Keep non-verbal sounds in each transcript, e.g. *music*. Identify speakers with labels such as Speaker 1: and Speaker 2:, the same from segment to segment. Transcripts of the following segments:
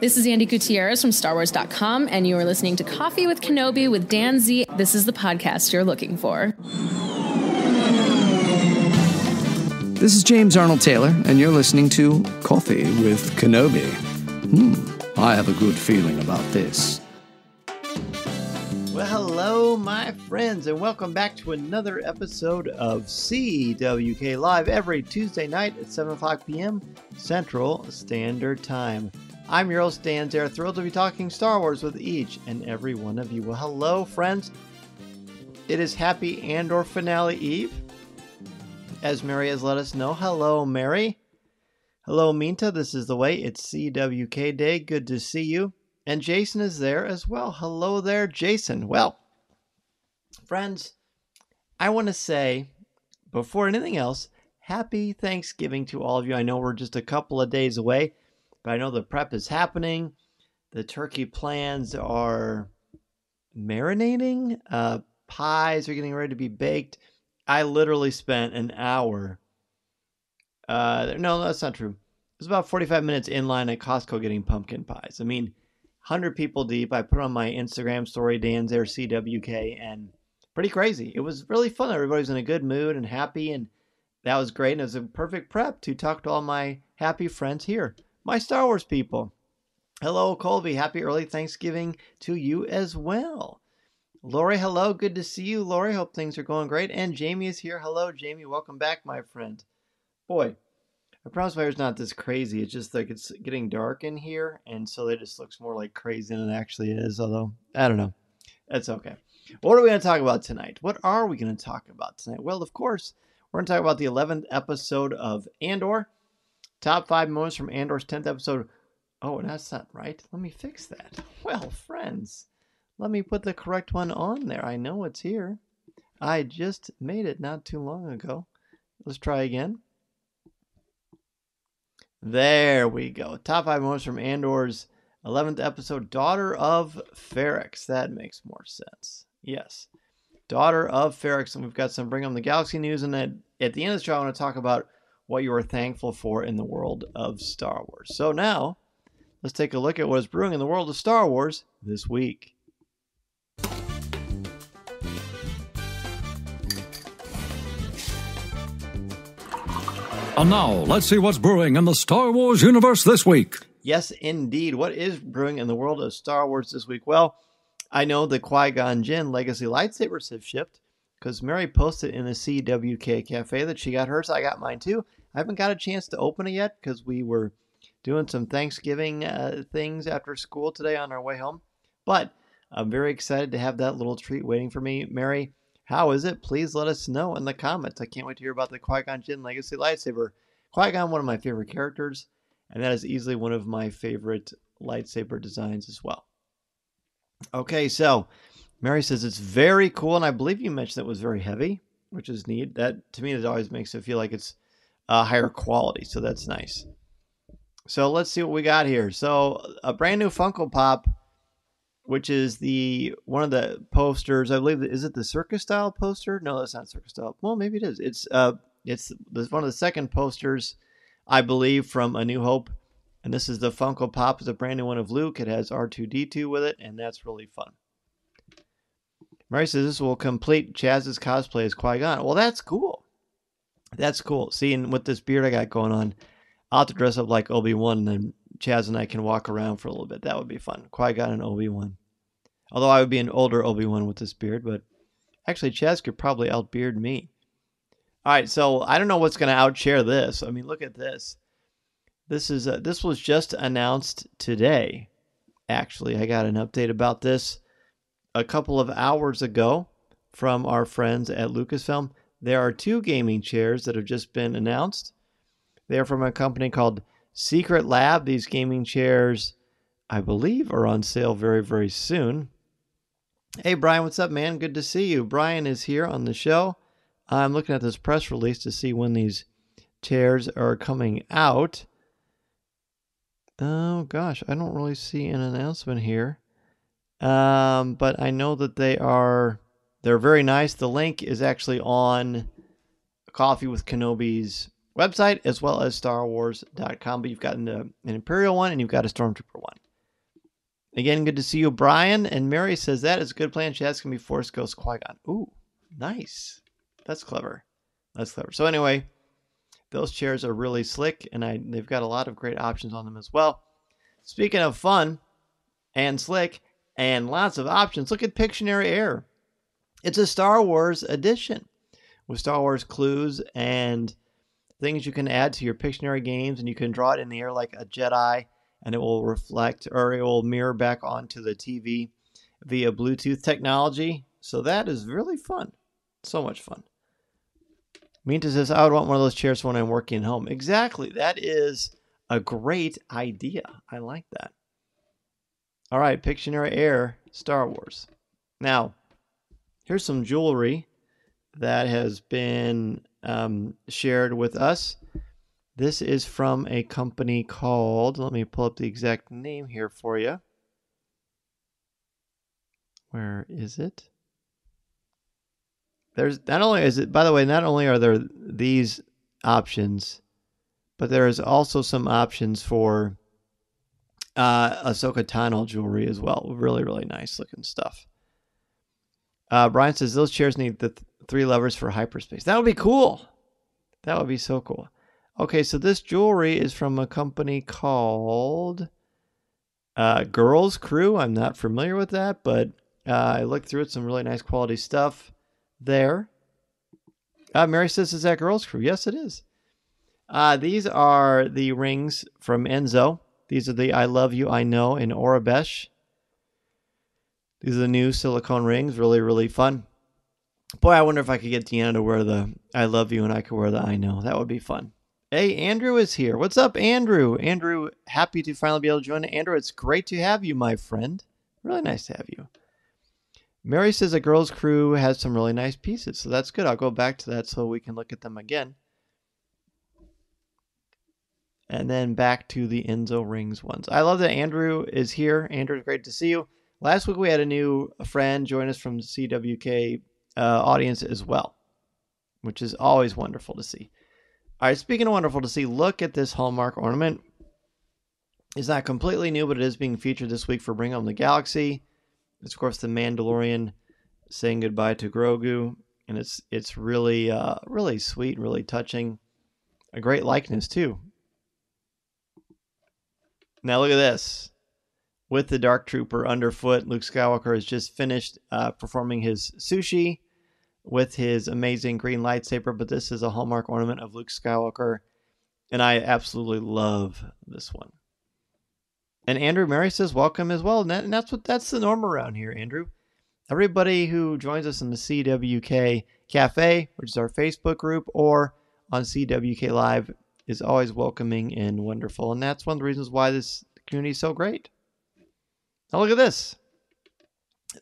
Speaker 1: This is Andy Gutierrez from StarWars.com, and you are listening to Coffee with Kenobi with Dan Z. This is the podcast you're looking for.
Speaker 2: This is James Arnold Taylor, and you're listening to Coffee with Kenobi. Hmm, I have a good feeling about this.
Speaker 3: Well, hello, my friends, and welcome back to another episode of CWK Live every Tuesday night at 7 o'clock p.m. Central Standard Time. I'm your host, Dan Zehr, thrilled to be talking Star Wars with each and every one of you. Well, hello, friends. It is Happy Andor Finale Eve as Mary has let us know. Hello, Mary. Hello, Minta. This is the way. It's CWK Day. Good to see you. And Jason is there as well. Hello there, Jason. Well, friends, I want to say, before anything else, happy Thanksgiving to all of you. I know we're just a couple of days away, but I know the prep is happening. The turkey plans are marinating. Uh, pies are getting ready to be baked. I literally spent an hour. Uh, no, that's not true. It was about 45 minutes in line at Costco getting pumpkin pies. I mean, 100 people deep. I put on my Instagram story, Dan's there, CWK, and pretty crazy. It was really fun. Everybody was in a good mood and happy, and that was great. And it was a perfect prep to talk to all my happy friends here, my Star Wars people. Hello, Colby. Happy early Thanksgiving to you as well. Lori, hello. Good to see you, Lori. Hope things are going great. And Jamie is here. Hello, Jamie. Welcome back, my friend. Boy, I promise fire's not this crazy. It's just like it's getting dark in here, and so it just looks more like crazy than it actually is. Although I don't know, that's okay. What are we going to talk about tonight? What are we going to talk about tonight? Well, of course, we're going to talk about the 11th episode of Andor. Top five moments from Andor's 10th episode. Oh, that's not right. Let me fix that. *laughs* Well, friends. Let me put the correct one on there. I know it's here. I just made it not too long ago. Let's try again. There we go. Top five moments from Andor's 11th episode, Daughter of Ferrix. That makes more sense. Yes. Daughter of Ferrix. And we've got some Bring Home the Galaxy news. And then at the end of the show, I want to talk about what you are thankful for in the world of Star Wars. So now, let's take a look at what is brewing in the world of Star Wars this week.
Speaker 4: And now, let's see what's brewing in the Star Wars universe this week.
Speaker 3: Yes, indeed. What is brewing in the world of Star Wars this week? Well, I know the Qui Gon Jinn Legacy lightsabers have shipped because Mary posted in the CWK Cafe that she got hers. I got mine too. I haven't got a chance to open it yet because we were doing some Thanksgiving uh, things after school today on our way home. But I'm very excited to have that little treat waiting for me. Mary how is it? Please let us know in the comments. I can't wait to hear about the Qui Gon Jinn Legacy lightsaber. Qui Gon, one of my favorite characters, and that is easily one of my favorite lightsaber designs as well. Okay, so Mary says it's very cool, and I believe you mentioned it was very heavy, which is neat. That to me, it always makes it feel like it's a higher quality, so that's nice. So let's see what we got here. So a brand new Funko Pop which is the one of the posters. I believe is it the circus style poster? No, that's not circus style. Well, maybe it is. It's uh, it's this one of the second posters, I believe, from A New Hope, and this is the Funko Pop. It's a brand new one of Luke. It has R two D two with it, and that's really fun. Mary says this will complete Chaz's cosplay as Qui Gon. Well, that's cool. That's cool. Seeing with this beard I got going on, I'll have to dress up like Obi Wan, and then Chaz and I can walk around for a little bit. That would be fun. Qui Gon and Obi Wan. Although I would be an older Obi Wan with this beard, but actually Chaz could probably outbeard me. All right, so I don't know what's going to outshare this. I mean, look at this. This is uh, this was just announced today. Actually, I got an update about this a couple of hours ago from our friends at Lucasfilm. There are two gaming chairs that have just been announced. They are from a company called Secretlab. These gaming chairs, I believe, are on sale very, very soon. Hey, Brian, what's up, man? Good to see you. Brian is here on the show. I'm looking at this press release to see when these chairs are coming out. Oh, gosh, I don't really see an announcement here. Um, but I know that they are they're very nice. The link is actually on Coffee with Kenobi's website as well as StarWars.com. But you've got an, an Imperial one and you've got a Stormtrooper one. Again, good to see you, Brian. And Mary says that is a good plan. She asks be Force Ghost Qui Gon. Ooh, nice. That's clever. That's clever. So anyway, those chairs are really slick, and I they've got a lot of great options on them as well. Speaking of fun and slick and lots of options, look at Pictionary Air. It's a Star Wars edition with Star Wars clues and things you can add to your Pictionary games, and you can draw it in the air like a Jedi, and it will reflect or it will mirror back onto the TV via Bluetooth technology. So that is really fun. So much fun. Minta says, I would want one of those chairs when I'm working home. Exactly. That is a great idea. I like that. All right, Pictionary Air, Star Wars. Now, here's some jewelry that has been um, shared with us. This is from a company called, let me pull up the exact name here for you. Where is it? There's not only is it, by the way, not only are there these options, but there is also some options for uh, Ahsoka Tano jewelry as well. Really, really nice looking stuff. Uh, Brian says those chairs need the th- three levers for hyperspace. That would be cool. That would be so cool. Okay, so this jewelry is from a company called uh, Girls Crew. I'm not familiar with that, but uh, I looked through it. Some really nice quality stuff there. Uh, Mary says, Is that Girls Crew? Yes, it is. Uh, these are the rings from Enzo. These are the I Love You, I Know in Aurebesh. These are the new silicone rings. Really, really fun. Boy, I wonder if I could get Deanna to wear the I Love You and I could wear the I Know. That would be fun. Hey, Andrew is here. What's up, Andrew? Andrew, happy to finally be able to join. Andrew, it's great to have you, my friend. Really nice to have you. Mary says a girls' crew has some really nice pieces, so that's good. I'll go back to that so we can look at them again. And then back to the Enzo Rings ones. I love that Andrew is here. Andrew, great to see you. Last week we had a new friend join us from the CWK uh, audience as well, which is always wonderful to see. All right, speaking of wonderful to see, look at this Hallmark ornament. It's not completely new, but it is being featured this week for Bring Home the Galaxy. It's of course the Mandalorian saying goodbye to Grogu, and it's it's really uh, really sweet, really touching. A great likeness too. Now look at this. With the Dark Trooper underfoot, Luke Skywalker has just finished uh, performing his sushi with his amazing green lightsaber. But this is a hallmark ornament of Luke Skywalker, and I absolutely love this one. And Andrew Mary says welcome as well. And, that, and that's what that's the norm around here, Andrew. Everybody who joins us in the CWK Cafe, which is our Facebook group, or on CWK Live, is always welcoming and wonderful. And that's one of the reasons why this community is so great. Now look at this.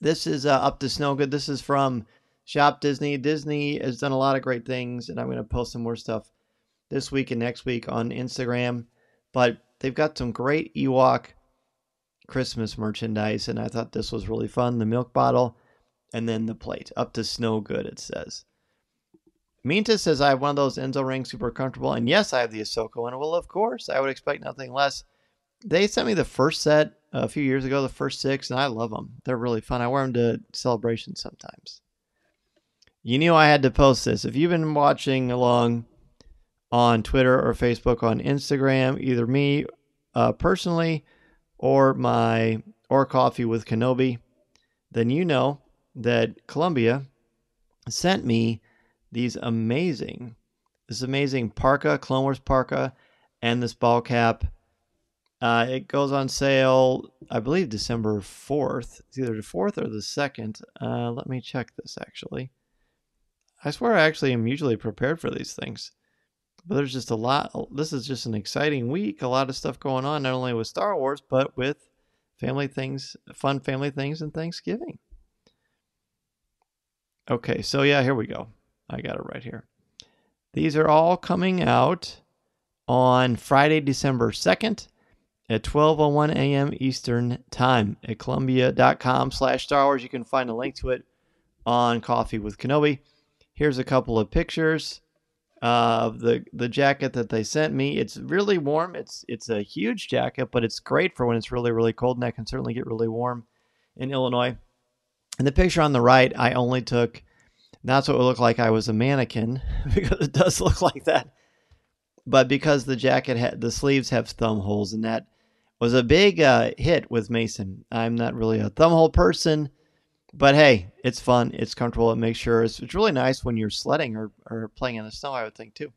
Speaker 3: This is uh, up to snow good. This is from Shop Disney. Disney has done a lot of great things, and I'm going to post some more stuff this week and next week on Instagram. But they've got some great Ewok Christmas merchandise, and I thought this was really fun. The milk bottle and then the plate. Up to snow good, it says. Minta says, I have one of those Enzo rings, super comfortable. And yes, I have the Ahsoka one. Well, of course, I would expect nothing less. They sent me the first set a few years ago, the first six, and I love them. They're really fun. I wear them to celebrations sometimes. You knew I had to post this. If you've been watching along on Twitter or Facebook, on Instagram, either me uh, personally or my or coffee with Kenobi, then you know that Columbia sent me these amazing, this amazing parka, Clone Wars parka, and this ball cap. Uh, it goes on sale, I believe, December 4th. It's either the 4th or the 2nd. Uh, let me check this actually. I swear I actually am usually prepared for these things. But there's just a lot. This is just an exciting week. A lot of stuff going on, not only with Star Wars, but with family things, fun family things, and Thanksgiving. Okay, so yeah, here we go. I got it right here. These are all coming out on Friday, December 2nd at 12.01 a.m. Eastern Time at Columbia.com slash Star Wars. You can find a link to it on Coffee with Kenobi. Here's a couple of pictures uh, the the jacket that they sent me. It's really warm. It's it's a huge jacket, but it's great for when it's really really cold, and that can certainly get really warm in Illinois. And the picture on the right, I only took. That's what it looked like I was a mannequin *laughs* because it does look like that. But because the jacket had the sleeves have thumb holes, and that was a big uh, hit with Mason. I'm not really a thumb hole person, but hey, it's fun. It's comfortable. It makes sure it's, it's really nice when you're sledding or, or playing in the snow, I would think too.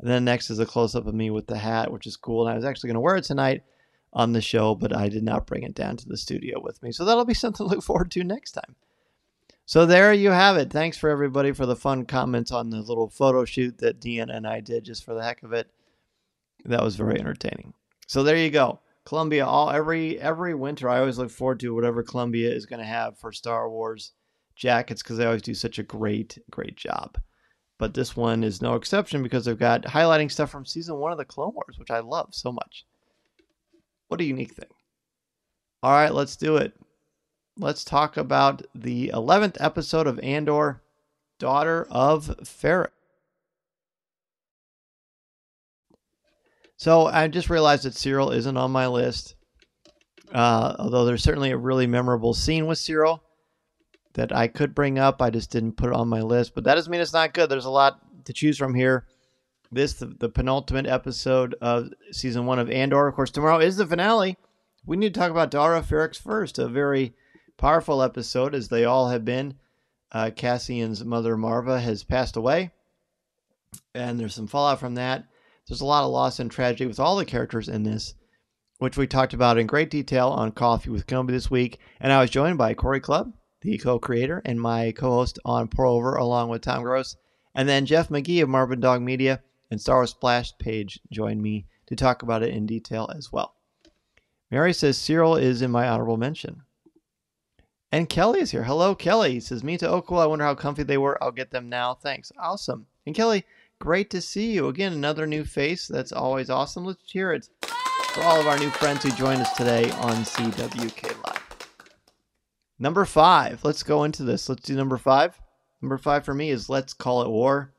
Speaker 3: And then next is a close up of me with the hat, which is cool. And I was actually going to wear it tonight on the show, but I did not bring it down to the studio with me. So that'll be something to look forward to next time. So there you have it. Thanks for everybody for the fun comments on the little photo shoot that Deanna and I did just for the heck of it. That was very entertaining. So there you go. Columbia all every every winter I always look forward to whatever Columbia is going to have for Star Wars jackets because they always do such a great great job. But this one is no exception because they've got highlighting stuff from season 1 of the Clone Wars, which I love so much. What a unique thing. All right, let's do it. Let's talk about the 11th episode of Andor, Daughter of Ferrix. So I just realized that Syril isn't on my list. Uh, although there's certainly a really memorable scene with Syril that I could bring up. I just didn't put it on my list. But that doesn't mean it's not good. There's a lot to choose from here. This, the, the penultimate episode of season one of Andor. Of course, tomorrow is the finale. We need to talk about Daughter of Ferrix first. A very powerful episode, as they all have been. Uh, Cassian's mother, Marva, has passed away. And there's some fallout from that. There's a lot of loss and tragedy with all the characters in this, which we talked about in great detail on Coffee with Kenobi this week. And I was joined by Cory Clubb, the co-creator, and my co-host on Pour Over, along with Tom Gross. And then Jeff McGee of Marvin Dog Media and Star Wars Splash Page joined me to talk about it in detail as well. Mary says Syril is in my honorable mention. And Kelly is here. Hello, Kelly. He says, Me to oh cool. I wonder how comfy they were. I'll get them now. Thanks. Awesome. And Kelly, Great to see you. Again, another new face. That's always awesome. Let's hear it for all of our new friends who joined us today on CWK Live. Number five. Let's go into this. Let's do number five. Number five for me is Let's Call It War.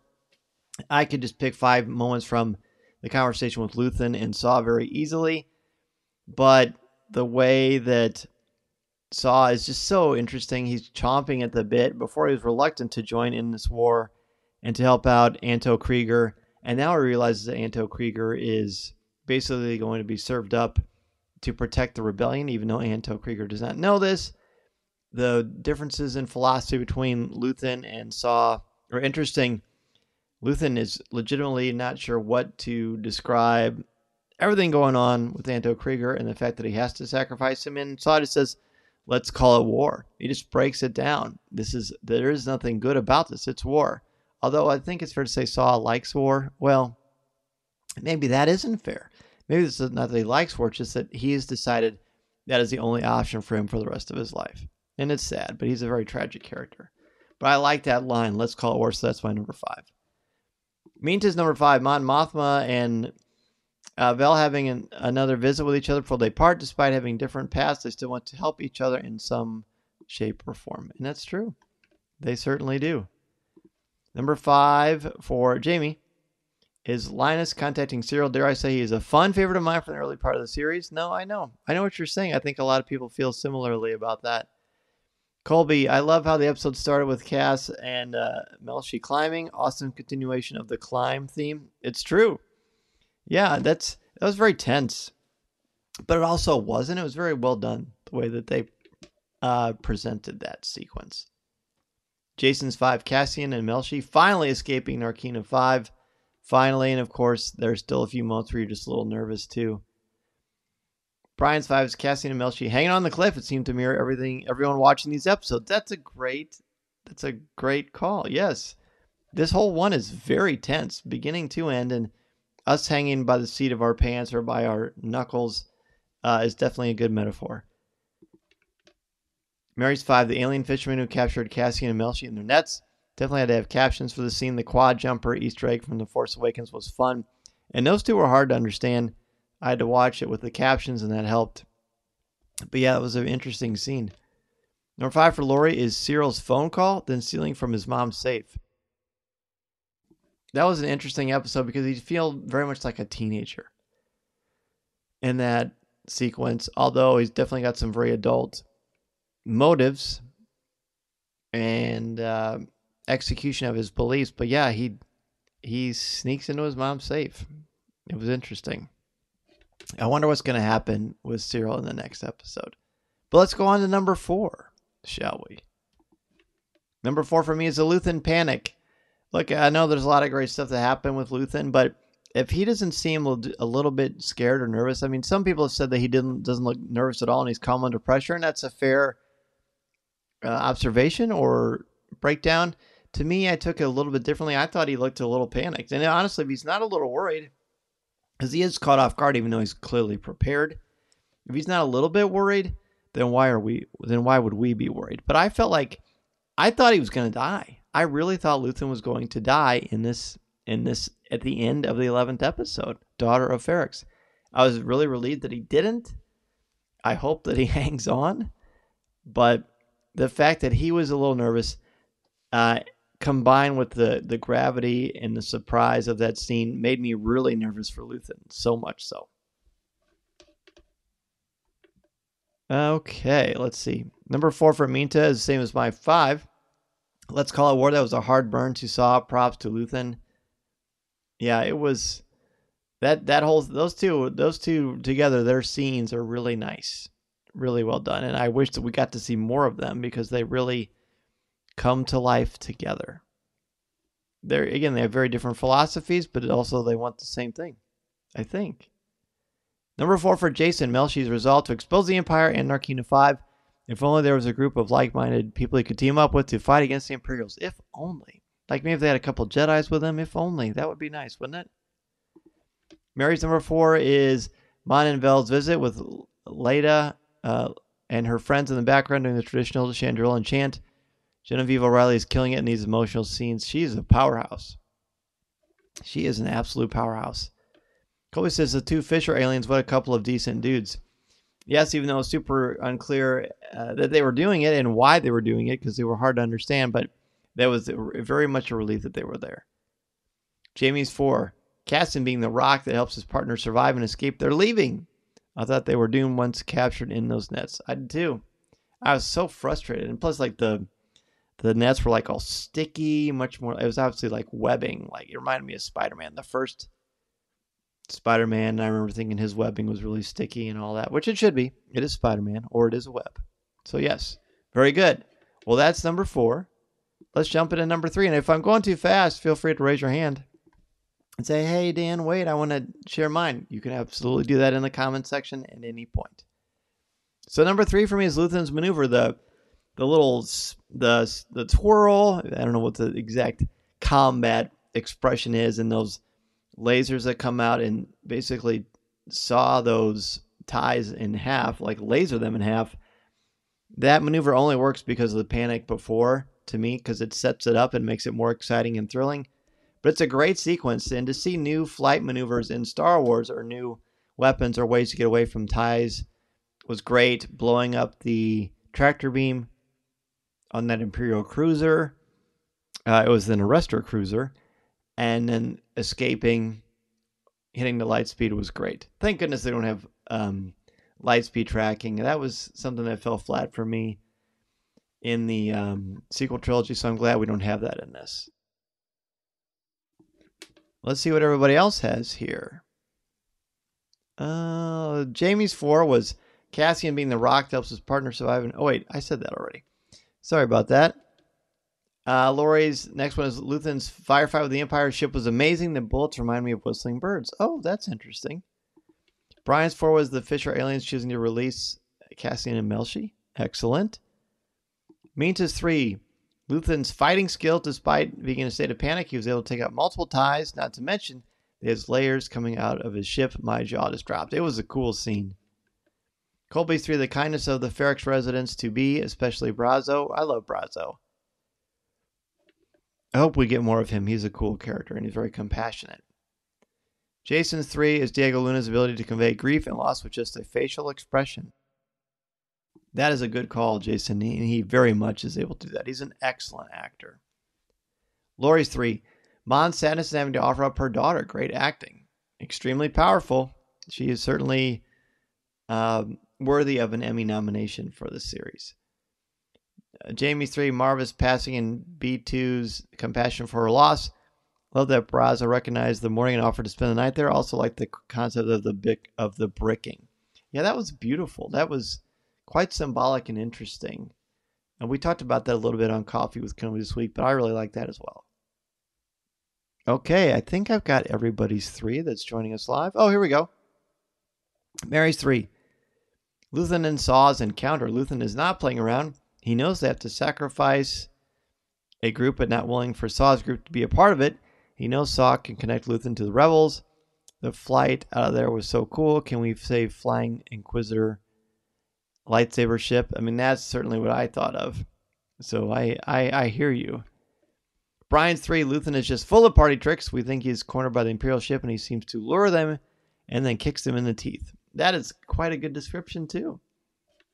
Speaker 3: I could just pick five moments from the conversation with Luthen and Saw very easily, but the way that Saw is just so interesting. He's chomping at the bit. Before he was reluctant to join in this war, and to help out Anto Kreegyr. And now he realizes that Anto Kreegyr is basically going to be served up to protect the rebellion, even though Anto Kreegyr does not know this. The differences in philosophy between Luthen and Saw are interesting. Luthen is legitimately not sure what to describe everything going on with Anto Kreegyr and the fact that he has to sacrifice him. And Saw just says, let's call it war. He just breaks it down. This is there is nothing good about this. It's war. Although I think it's fair to say Saw likes war. Well, maybe that isn't fair. Maybe this is not that he likes war, it's just that he has decided that is the only option for him for the rest of his life. And it's sad, but he's a very tragic character. But I like that line, let's call it war, so that's my number five. Minta's number five, Mon Mothma and uh, Vel having an, another visit with each other before they part, despite having different paths, they still want to help each other in some shape or form. And that's true. They certainly do. Number five for Jamie is Linus contacting Syril. Dare I say he is a fun favorite of mine from the early part of the series? No, I know. I know what you're saying. I think a lot of people feel similarly about that. Colby, I love how the episode started with Cass and uh, Melshi climbing. Awesome continuation of the climb theme. It's true. Yeah, that's that was very tense, but it also wasn't. It was very well done the way that they uh, presented that sequence. Jason's five, Cassian and Melshi finally escaping Narkina five. Finally, and of course, there's still a few moments where you're just a little nervous too. Brian's five is Cassian and Melshi hanging on the cliff. It seemed to mirror everything everyone watching these episodes. That's a great that's a great call. Yes. This whole one is very tense, beginning to end, and us hanging by the seat of our pants or by our knuckles uh, is definitely a good metaphor. Mary's five, the alien fisherman who captured Cassian and Melshi in their nets. Definitely had to have captions for the scene. The quad jumper Easter egg from The Force Awakens was fun. And those two were hard to understand. I had to watch it with the captions, and that helped. But yeah, it was an interesting scene. Number five for Lori is Syril's phone call, then stealing from his mom's safe. That was an interesting episode because he feel very much like a teenager in that sequence. Although he's definitely got some very adult motives and uh, execution of his beliefs. But yeah, he he sneaks into his mom's safe. It was interesting. I wonder what's going to happen with Syril in the next episode. But let's go on to number four, shall we? Number four for me is the Luthen Panic. Look, I know there's a lot of great stuff that happened with Luthen, but if he doesn't seem a little bit scared or nervous, I mean, some people have said that he didn't doesn't look nervous at all and he's calm under pressure, and that's a fair uh, observation or breakdown. To me, I took it a little bit differently. I thought he looked a little panicked, and honestly, if he's not a little worried, because he is caught off guard, even though he's clearly prepared. If he's not a little bit worried, then why are we? Then why would we be worried? But I felt like I thought he was going to die. I really thought Luthen was going to die in this in this at the end of the eleventh episode, Daughter of Ferrix. I was really relieved that he didn't. I hope that he *laughs* hangs on, but the fact that he was a little nervous, uh, combined with the the gravity and the surprise of that scene, made me really nervous for Luthen. So much so. Okay, let's see. Number four for Minta is the same as my five. Let's call it war. That was a hard burn to Saw. Props to Luthen. Yeah, it was that that whole those two those two together. Their scenes are really nice, really well done, and I wish that we got to see more of them because they really come to life together. They're again they have very different philosophies, but also they want the same thing. I think. Number four for Jason Melshi's resolve to expose the Empire and Narkina 5. If only there was a group of like minded people he could team up with to fight against the Imperials. If only. Like maybe if they had a couple Jedi's with them. If only. That would be nice, wouldn't it? Mary's number four is Mon and Vel's visit with Leida uh, and her friends in the background doing the traditional Chandrila chant. Genevieve O'Reilly is killing it in these emotional scenes. She's a powerhouse. She is an absolute powerhouse. Kobe says the two Fisher aliens, what a couple of decent dudes. Yes, even though it's super unclear uh, that they were doing it and why they were doing it because they were hard to understand, but that was very much a relief that they were there. Jamie's four. Cassian being the rock that helps his partner survive and escape. They're leaving. I thought they were doomed once captured in those nets. I did too. I was so frustrated. And plus, like the the nets were like all sticky, much more. It was obviously like webbing. Like it reminded me of Spider Man. The first Spider Man. I remember thinking his webbing was really sticky and all that, which it should be. It is Spider Man, or it is a web. So, yes, very good. Well, that's number four. Let's jump into number three. And if I'm going too fast, feel free to raise your hand and say, hey, Dan, wait, I want to share mine. You can absolutely do that in the comment section at any point. So, number three for me is Luthen's maneuver, the the little the the twirl. I don't know what the exact combat expression is in those lasers that come out and basically saw those ties in half, like laser them in half. That maneuver only works because of the panic before to me, because it sets it up and makes it more exciting and thrilling. But it's a great sequence, and to see new flight maneuvers in Star Wars or new weapons or ways to get away from ties was great. Blowing up the tractor beam on that Imperial cruiser. Uh, it was an arrestor cruiser and then escaping, hitting the light speed was great. Thank goodness they don't have um, light speed tracking. That was something that fell flat for me in the um, sequel trilogy, so I'm glad we don't have that in this. Let's see what everybody else has here. Uh, Jamie's four was Cassian being the rock that helps his partner survive. And, oh, wait, I said that already. Sorry about that. Uh, Lori's next one is Luthen's firefight with the Empire ship was amazing. The bullets remind me of whistling birds. Oh, that's interesting. Brian's four was the Fisher aliens choosing to release Cassian and Melshi. Excellent. Minta's three. Luthen's fighting skill, despite being in a state of panic, he was able to take out multiple ties, not to mention his layers coming out of his ship. My jaw just dropped. It was a cool scene. Colby's three, the kindness of the Ferrix residents to be, especially Brasso. I love Brasso. I hope we get more of him. He's a cool character and he's very compassionate. Jason's three is Diego Luna's ability to convey grief and loss with just a facial expression. That is a good call, Jason, He, he very much is able to do that. He's an excellent actor. Lori's three. Mon Sadness is having to offer up her daughter. Great acting. Extremely powerful. She is certainly um, worthy of an Emmy nomination for this series. Uh, Jamie 3, Marva's passing in B2's compassion for her loss. Love that Brasso recognized the mourning and offered to spend the night there. Also like the concept of the bic- of the bricking. Yeah, that was beautiful. That was quite symbolic and interesting. And we talked about that a little bit on Coffee with Kenobi this week, but I really like that as well. Okay, I think I've got everybody's three that's joining us live. Oh, here we go. Mary's three. Luthen and Saw's encounter. Luthen is not playing around. He knows they have to sacrifice a group, but not willing for Saw's group to be a part of it. He knows Saw can connect Luthen to the rebels. The flight out of there was so cool. Can we say flying Inquisitor lightsaber ship? I mean, that's certainly what I thought of. So I, I, I hear you. Brian's three, Luthen is just full of party tricks. We think he's cornered by the Imperial ship and he seems to lure them and then kicks them in the teeth. That is quite a good description too.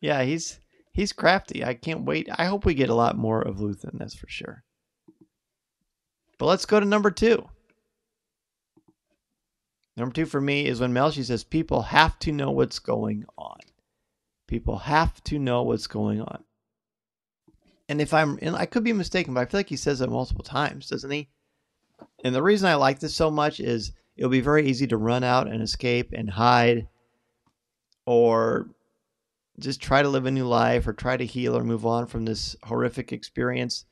Speaker 3: Yeah, he's he's crafty. I can't wait. I hope we get a lot more of Luthen, that's for sure. But let's go to number two. Number two for me is when Melshi says people have to know what's going on. People have to know what's going on. And if I'm, and I could be mistaken, but I feel like he says it multiple times, doesn't he? And the reason I like this so much is it'll be very easy to run out and escape and hide or just try to live a new life or try to heal or move on from this horrific experience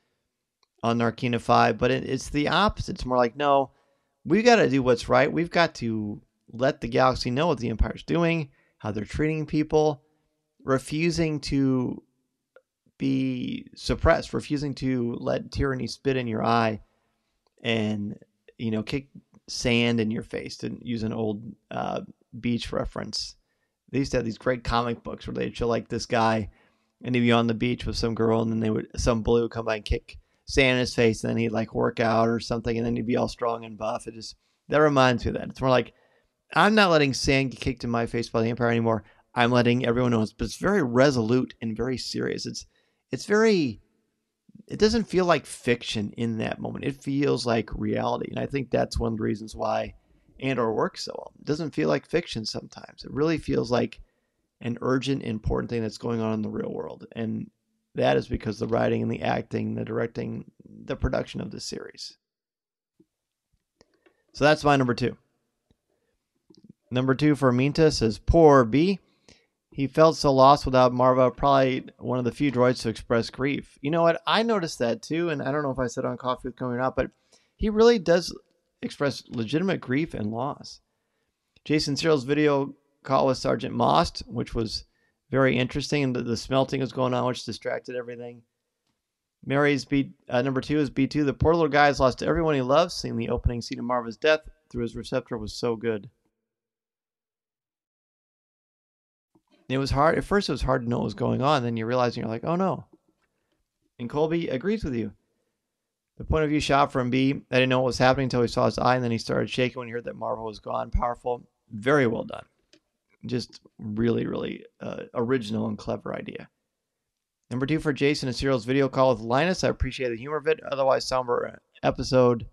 Speaker 3: on Narkina 5. But it, it's the opposite. It's more like, no, we've got to do what's right. We've got to let the galaxy know what the Empire's doing, how they're treating people, refusing to be suppressed, refusing to let tyranny spit in your eye and, you know, kick sand in your face, to use an old uh, beach reference. They used to have these great comic books where they'd show like this guy and he'd be on the beach with some girl and then they would some bully would come by and kick sand in his face and then he'd like work out or something and then he'd be all strong and buff. It just that reminds me of that. It's more like I'm not letting sand get kicked in my face by the Empire anymore. I'm letting everyone know, it's but it's very resolute and very serious. It's it's very it doesn't feel like fiction in that moment. It feels like reality. And I think that's one of the reasons why Andor works so well. It doesn't feel like fiction sometimes. It really feels like an urgent, important thing that's going on in the real world. And that is because the writing and the acting, the directing, the production of the series. So that's my number two. Number two for Minta says, Poor B. He felt so lost without Marva, probably one of the few droids to express grief. You know what? I noticed that too, and I don't know if I said on Coffee with Coming or not, but he really does express legitimate grief and loss. Jason Syril's video call with Sergeant Mosk, which was very interesting, and the, the smelting was going on, which distracted everything. Mary's B uh, number two is B two. The poor little guy has lost everyone he loves. Seeing the opening scene of Marva's death through his receptor was so good. It was hard at first. It was hard to know what was going on. Then you realize and you're like, oh no. And Colby agrees with you. The point of view shot from B. I didn't know what was happening until he saw his eye, and then he started shaking when he heard that Marva was gone. Powerful, very well done. Just really, really uh, original and clever idea. Number two for Jason and Syril's video call with Linus. I appreciate the humor of it. Otherwise, somber episode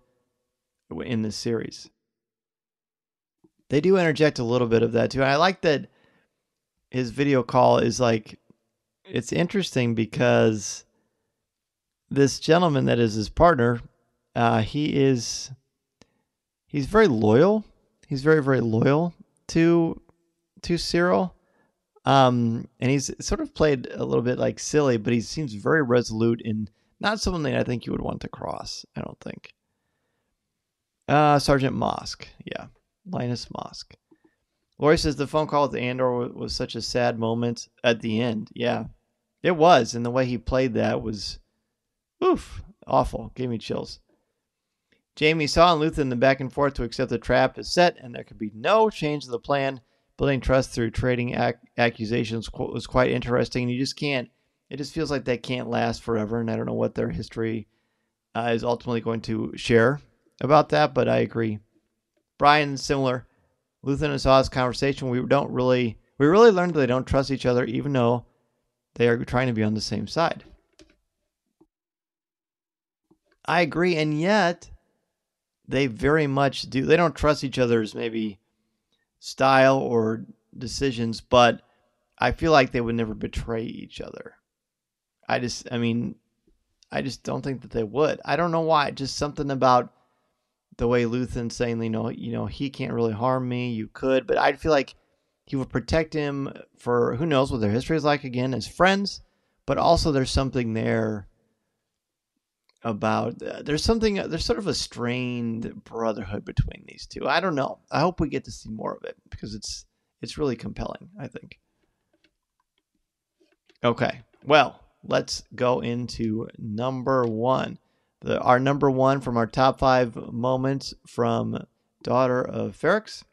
Speaker 3: in this series. They do interject a little bit of that too. And I like that his video call is like it's interesting because this gentleman that is his partner, uh, he is he's very loyal. He's very very loyal to to Syril, Um, and he's sort of played a little bit like silly, but he seems very resolute and not someone that I think you would want to cross. I don't think. Uh, Sergeant Mosk, yeah, Linus Mosk. Lori says the phone call with Andor was such a sad moment at the end. Yeah, it was, and the way he played that was, oof, awful. Gave me chills. Jamie Saw and Luthen the back and forth to accept the trap is set, and there could be no change to the plan. Building trust through trading ac- accusations was quite interesting. You just can't. It just feels like that can't last forever, and I don't know what their history uh, is ultimately going to share about that, but I agree. Brian, similar. Luthen and Saw's conversation, we don't really, we really learned that they don't trust each other, even though they are trying to be on the same side. I agree, and yet they very much do. They don't trust each other's maybe style or decisions, but I feel like they would never betray each other. I just, I mean, I just don't think that they would. I don't know why. Just something about the way Luthen saying, you know, you know, he can't really harm me. You could, but I feel like he would protect him for who knows what their history is like again as friends. But also, there's something there about uh, there's something there's sort of a strained brotherhood between these two. I don't know. I hope we get to see more of it because it's it's really compelling. I think. Okay, well, let's go into number one. The, our number one from our top five moments from Daughter of Ferrix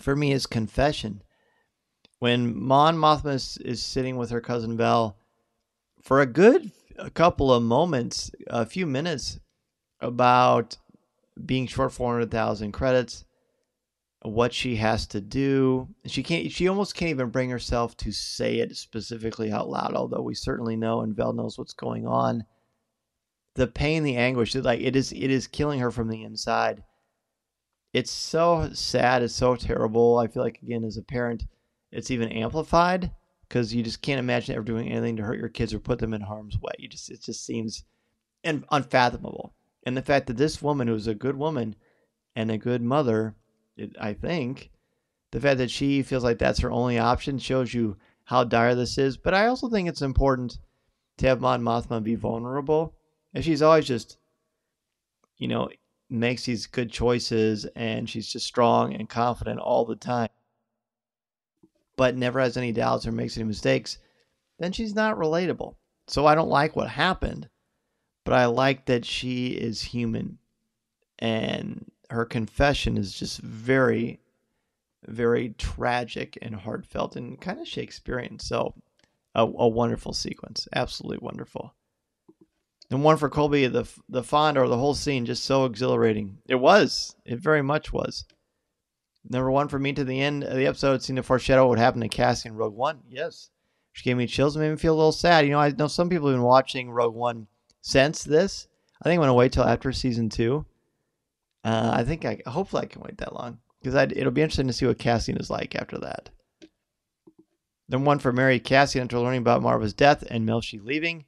Speaker 3: for me is Confession. When Mon Mothma is, is sitting with her cousin Vel for a good a couple of moments, a few minutes about being short 400,000 credits, what she has to do. She can't she almost can't even bring herself to say it specifically out loud, although we certainly know and Vel knows what's going on. The pain, the anguish, like it is it is killing her from the inside. It's so sad, it's so terrible. I feel like again as a parent, it's even amplified because you just can't imagine ever doing anything to hurt your kids or put them in harm's way. You just it just seems and unfathomable. And the fact that this woman, who's a good woman and a good mother, it, I think, the fact that she feels like that's her only option shows you how dire this is. But I also think it's important to have Mon Mothma be vulnerable. And she's always just, you know, makes these good choices and she's just strong and confident all the time but never has any doubts or makes any mistakes, then she's not relatable. So I don't like what happened, but I like that she is human. And her confession is just very, very tragic and heartfelt and kind of Shakespearean. So a, a wonderful sequence. Absolutely wonderful. And one for Colby, the the Fondor the whole scene just so exhilarating. It was. It very much was. Number one for me to the end of the episode seemed to foreshadow what would happen to Cassie in Rogue One. Yes. She gave me chills and made me feel a little sad. You know, I know some people have been watching Rogue One since this. I think I'm going to wait till after season two. Uh, I think I hopefully I can wait that long because it'll be interesting to see what Cassian is like after that. Then one for Mary Cassian after learning about Marva's death and Melshi leaving.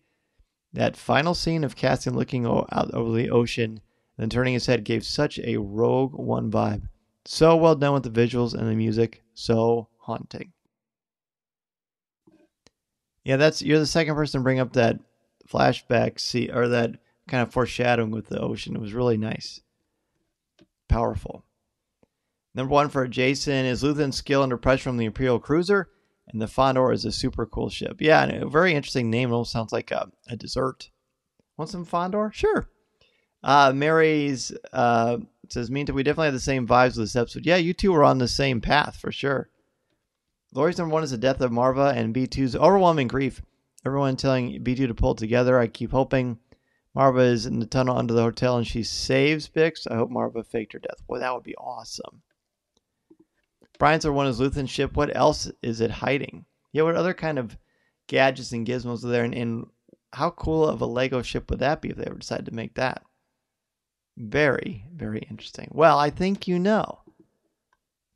Speaker 3: That final scene of Cassian looking out over the ocean, and then turning his head gave such a Rogue One vibe. So well done with the visuals and the music. So haunting. Yeah, that's you're the second person to bring up that flashback see or that kind of foreshadowing with the ocean. It was really nice. Powerful. Number one for Jason is Luthen's skill under pressure from the Imperial cruiser, and the Fondor is a super cool ship. Yeah, and a very interesting name. It almost sounds like a, a dessert. Want some Fondor? Sure. Uh, Mary's uh, says, Minta, we definitely have the same vibes with this episode. Yeah, you two are on the same path for sure. Lori's number one is the death of Marva, and B2's overwhelming grief. Everyone telling B2 to pull together. I keep hoping Marva is in the tunnel under the hotel and she saves Bix. I hope Marva faked her death. Boy, that would be awesome. Brian's number one is Luthen's ship. What else is it hiding? Yeah, what other kind of gadgets and gizmos are there? And, and how cool of a Lego ship would that be if they ever decided to make that? Very, very interesting. Well, I think you know.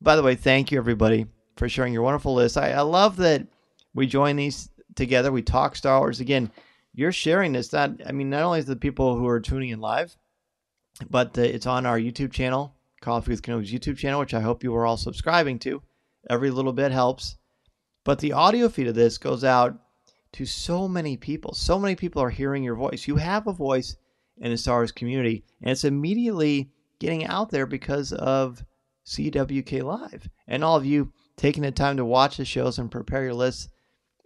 Speaker 3: By the way, thank you everybody for sharing your wonderful list. I, I love that we join these together. We talk Star Wars. Again, you're sharing this. Not, I mean, not only is the people who are tuning in live, but the, it's on our YouTube channel, Coffee with Kenobi's YouTube channel, which I hope you are all subscribing to. Every little bit helps. But the audio feed of this goes out to so many people. So many people are hearing your voice. You have a voice in the Star Wars community. And it's immediately getting out there because of CWK Live. And all of you taking the time to watch the shows and prepare your lists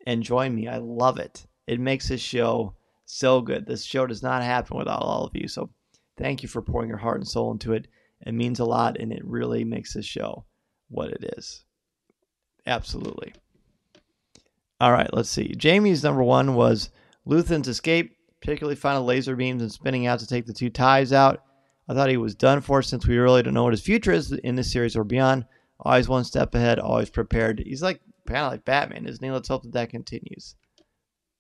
Speaker 3: and join me. I love it. It makes this show so good. This show does not happen without all of you. So thank you for pouring your heart and soul into it. It means a lot and it really makes this show what it is. Absolutely. All right, let's see. Jamie's number one was Luthen's Escape particularly finding laser beams and spinning out to take the two ties out. I thought he was done for since we really don't know what his future is in this series or beyond. Always one step ahead, always prepared. He's like kind of like Batman, isn't he? Let's hope that that continues.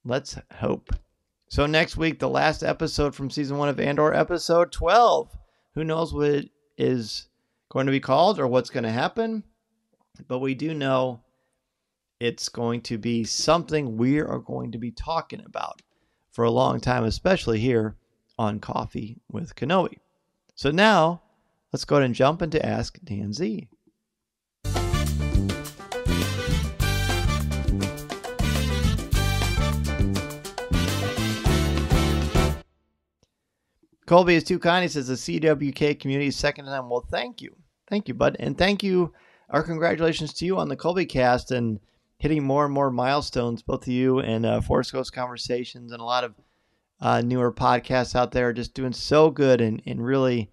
Speaker 3: Let's hope. So next week, the last episode from season one of Andor, episode 12, Who knows what it is going to be called or what's going to happen? But we do know it's going to be something we are going to be talking about for a long time, especially here on Coffee with Kenobi. So now let's go ahead and jump into Ask Dan Z. Colby is too kind. He says the CWK community second none. Well, thank you. Thank you, bud. And thank you. Our congratulations to you on the Colby cast and hitting more and more milestones, both of you and uh, Forest Coast Conversations and a lot of uh, newer podcasts out there just doing so good and, and really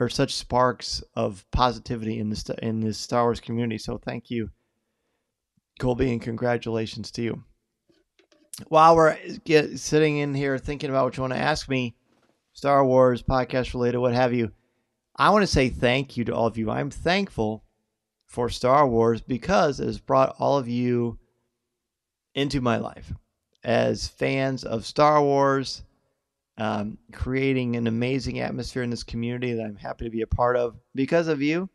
Speaker 3: are such sparks of positivity in this in this Star Wars community. So thank you, Colby, and congratulations to you. While we're get, sitting in here thinking about what you want to ask me, Star Wars podcast related, what have you, I want to say thank you to all of you. I'm thankful for Star Wars because it has brought all of you into my life as fans of Star Wars, um, creating an amazing atmosphere in this community that I'm happy to be a part of. Because of you,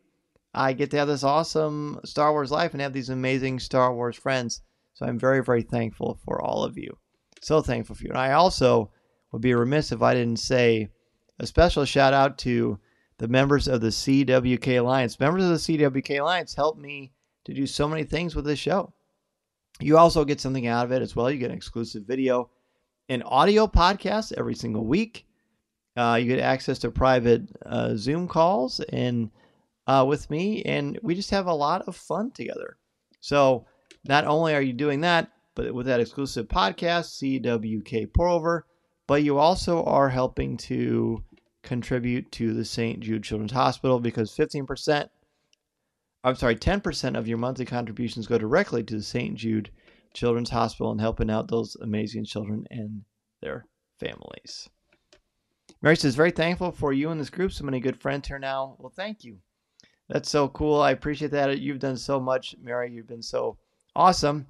Speaker 3: I get to have this awesome Star Wars life and have these amazing Star Wars friends. So I'm very, very thankful for all of you. So thankful for you. And I also would be remiss if I didn't say a special shout out to the members of the CWK Alliance. Members of the CWK Alliance help me to do so many things with this show. You also get something out of it as well. You get an exclusive video and audio podcast every single week. Uh, you get access to private uh, Zoom calls and uh, with me, and we just have a lot of fun together. So not only are you doing that, but with that exclusive podcast, CWK Pour Over, but you also are helping to contribute to the St. Jude Children's Hospital because 15% I'm sorry, 10% of your monthly contributions go directly to the St. Jude Children's Hospital and helping out those amazing children and their families. Mary says, very thankful for you and this group. So many good friends here now. Well, thank you. That's so cool. I appreciate that. You've done so much, Mary. You've been so awesome.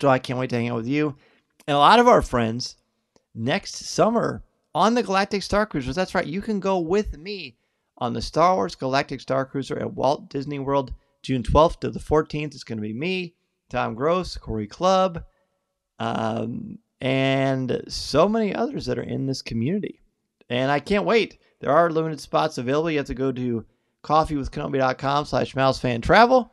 Speaker 3: So I can't wait to hang out with you. And a lot of our friends next summer on the Galactic Star Cruisers. That's right. You can go with me on the Star Wars Galactic Star Cruiser at Walt Disney World, June 12th to the 14th. It's going to be me, Tom Gross, Cory Clubb, um, and so many others that are in this community. And I can't wait. There are limited spots available. You have to go to coffeewithkenobi.com slash travel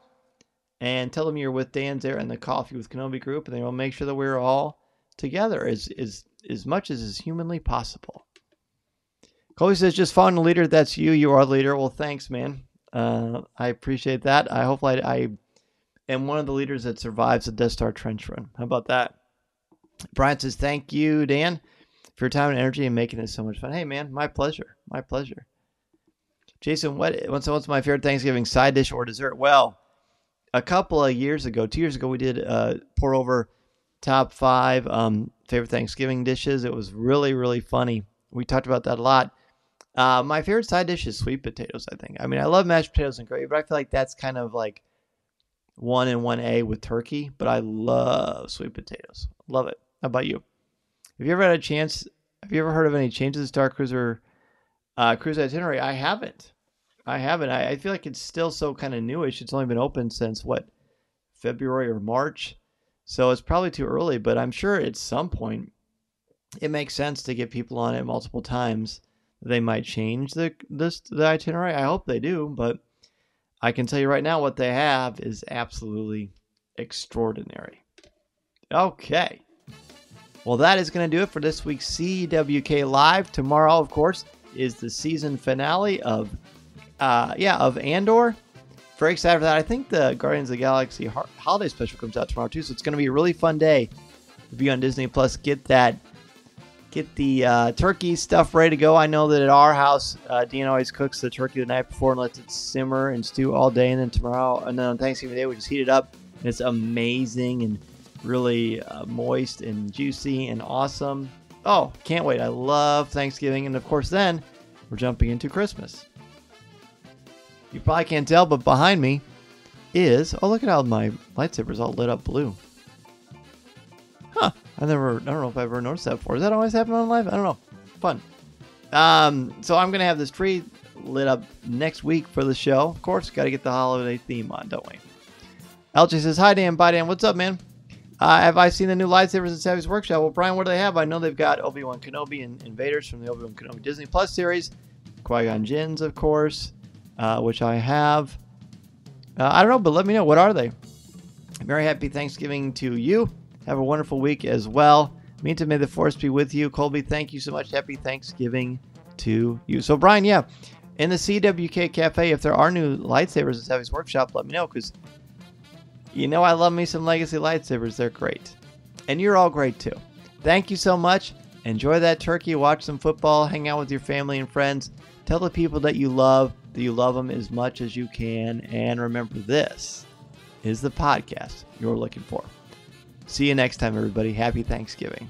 Speaker 3: and tell them you're with Dan there in the Coffee with Kenobi group, and they will make sure that we're all together as, as, as much as is humanly possible. Chloe says, just found a leader. That's you. You are the leader. Well, thanks, man. Uh, I appreciate that. I hope I, I am one of the leaders that survives the Death Star trench run. How about that? Brian says, thank you, Dan, for your time and energy and making this so much fun. Hey, man, my pleasure. My pleasure. Jason, what what's, what's my favorite Thanksgiving side dish or dessert? Well, a couple of years ago, two years ago, we did uh, pour over top five um, favorite Thanksgiving dishes. It was really, really funny. We talked about that a lot. Uh, my favorite side dish is sweet potatoes. I think. I mean, I love mashed potatoes and gravy, but I feel like that's kind of like one and one A with turkey. But I love sweet potatoes. Love it. How about you? Have you ever had a chance? Have you ever heard of any changes to Star Cruiser uh, cruise itinerary? I haven't. I haven't. I, I feel like it's still so kind of newish. It's only been open since what February or March, so it's probably too early. But I'm sure at some point it makes sense to get people on it multiple times they might change the this the itinerary. I hope they do, but I can tell you right now what they have is absolutely extraordinary. Okay. Well, that is going to do it for this week's CWK Live. Tomorrow, of course, is the season finale of, uh, yeah, of Andor. Very excited for that. I think the Guardians of the Galaxy holiday special comes out tomorrow too, so it's going to be a really fun day to be on Disney Plus. Get that get the uh, turkey stuff ready to go. I know that at our house, uh, Dean always cooks the turkey the night before and lets it simmer and stew all day. And then tomorrow, and then on Thanksgiving Day, we just heat it up. And it's amazing and really uh, moist and juicy and awesome. Oh, can't wait. I love Thanksgiving. And of course, then we're jumping into Christmas. You probably can't tell, but behind me is oh, look at how my lightsaber's all lit up blue. Huh. I never, I don't know if I've ever noticed that before. Does that always happen on live? I don't know. Fun. Um, so I'm going to have this tree lit up next week for the show. Of course, got to get the holiday theme on, don't we? LJ says, Hi, Dan. Bye, Dan. What's up, man? Uh, have I seen the new lightsabers in Savi's Workshop? Well, Brian, what do they have? I know they've got Obi Wan Kenobi and Invaders from the Obi Wan Kenobi Disney Plus series, Qui Gon Jinns, of course, uh, which I have. Uh, I don't know, but let me know. What are they? Very happy Thanksgiving to you. Have a wonderful week as well. Minta, may the force be with you. Colby, thank you so much. Happy Thanksgiving to you. So, Brian, yeah, in the CWK Cafe, if there are new lightsabers in Savi's Workshop, let me know because you know I love me some Legacy lightsabers. They're great. And you're all great too. Thank you so much. Enjoy that turkey, watch some football, hang out with your family and friends. Tell the people that you love that you love them as much as you can. And remember, this is the podcast you're looking for. See you next time, everybody. Happy Thanksgiving.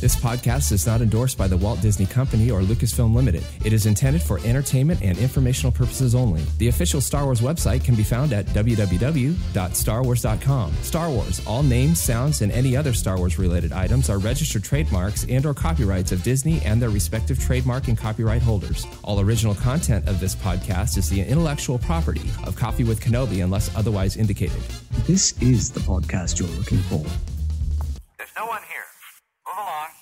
Speaker 5: This podcast is not endorsed by the Walt Disney Company or Lucasfilm Limited. It is intended for entertainment and informational purposes only. The official Star Wars website can be found at www.starwars.com. Star Wars, all names, sounds, and any other Star Wars related items are registered trademarks and or copyrights of Disney and their respective trademark and copyright holders. All original content of this podcast is the intellectual property of Coffee with Kenobi unless otherwise indicated.
Speaker 2: This is the podcast you're looking for.
Speaker 6: There's no one here. Along.